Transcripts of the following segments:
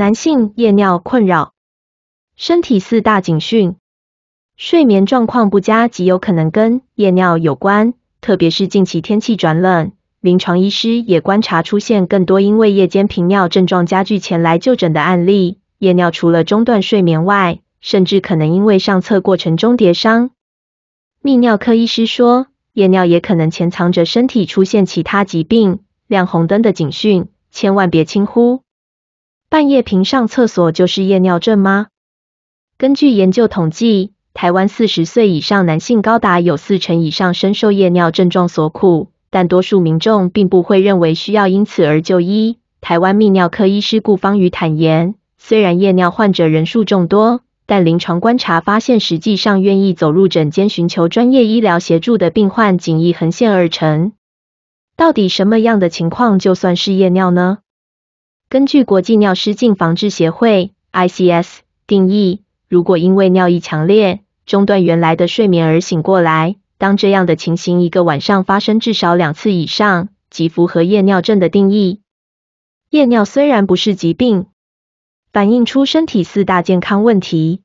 男性夜尿困扰，身体四大警讯：睡眠状况不佳极有可能跟夜尿有关，特别是近期天气转冷。临床医师也观察出现更多因为夜间频尿症状加剧前来就诊的案例。夜尿除了中断睡眠外，甚至可能因为上厕过程中跌伤。泌尿科医师说，夜尿也可能潜藏着身体出现其他疾病。亮红灯的警讯，千万别轻忽。半夜频上厕所就是夜尿症吗？根据研究统计，台湾四十岁以上男性高达有四成以上深受夜尿症状所苦，但多数民众并不会认为需要因此而就医。台湾泌尿科医师顾方宇坦言，虽然夜尿患者人数众多，但临床观察发现，实际上愿意走入诊间寻求专业医疗协助的病患仅以横线而成。到底什么样的情况就算是夜尿呢？根据国际尿失禁防治协会 （ICS） 定义，如果因为尿意强烈中断原来的睡眠而醒过来，当这样的情形一个晚上发生至少两次以上，即符合夜尿症的定义。夜尿虽然不是疾病，反映出身体四大健康问题。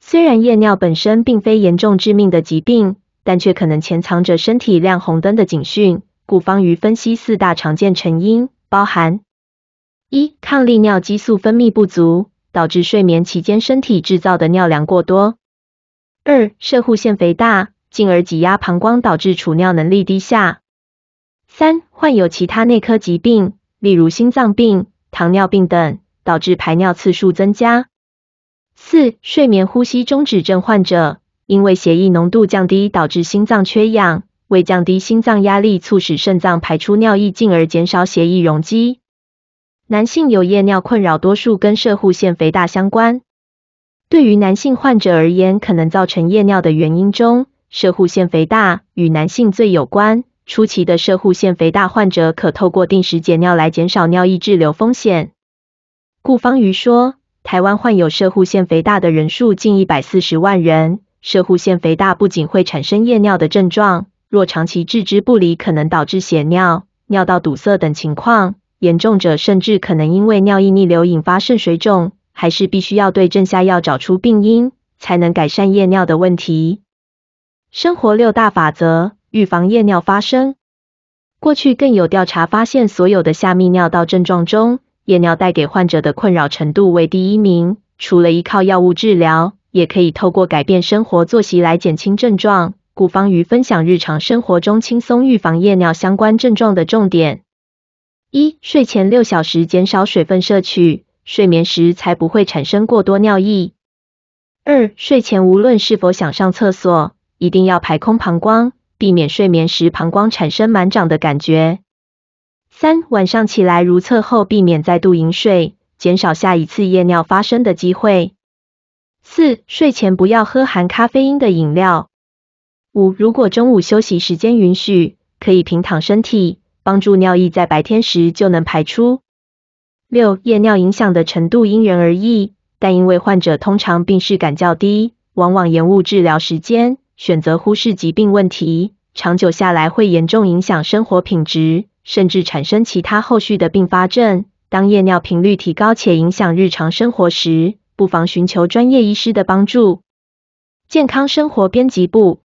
虽然夜尿本身并非严重致命的疾病，但却可能潜藏着身体亮红灯的警讯。顾方瑜分析四大常见成因，包含一、抗利尿激素分泌不足，导致睡眠期间身体制造的尿量过多；二、射护腺肥大，进而挤压膀胱，导致储尿能力低下；三、患有其他内科疾病，例如心脏病、糖尿病等，导致排尿次数增加；四、睡眠呼吸中止症患者，因为血液浓度降低，导致心脏缺氧。为降低心脏压力，促使肾脏排出尿液，进而减少血液容积。男性有夜尿困扰，多数跟射护腺肥大相关。对于男性患者而言，可能造成夜尿的原因中，射护腺肥大与男性最有关。初期的射护腺肥大患者可透过定时解尿来减少尿液滞留风险。顾方瑜说，台湾患有射护腺肥大的人数近一百四十万人。射护腺肥大不仅会产生夜尿的症状。若长期置之不理，可能导致血尿、尿道堵塞等情况，严重者甚至可能因为尿液逆流引发肾水肿，还是必须要对症下药，找出病因，才能改善夜尿的问题。生活六大法则，预防夜尿发生。过去更有调查发现，所有的下泌尿道症状中，夜尿带给患者的困扰程度为第一名。除了依靠药物治疗，也可以透过改变生活作息来减轻症状。顾方瑜分享日常生活中轻松预防夜尿相关症状的重点：一、睡前六小时减少水分摄取，睡眠时才不会产生过多尿意；二、睡前无论是否想上厕所，一定要排空膀胱，避免睡眠时膀胱产生满涨的感觉；三、晚上起来如厕后，避免再度饮水，减少下一次夜尿发生的机会；四、睡前不要喝含咖啡因的饮料。五，如果中午休息时间允许，可以平躺身体，帮助尿液在白天时就能排出。六，夜尿影响的程度因人而异，但因为患者通常病视感较低，往往延误治疗时间，选择忽视疾病问题，长久下来会严重影响生活品质，甚至产生其他后续的并发症。当夜尿频率提高且影响日常生活时，不妨寻求专业医师的帮助。健康生活编辑部。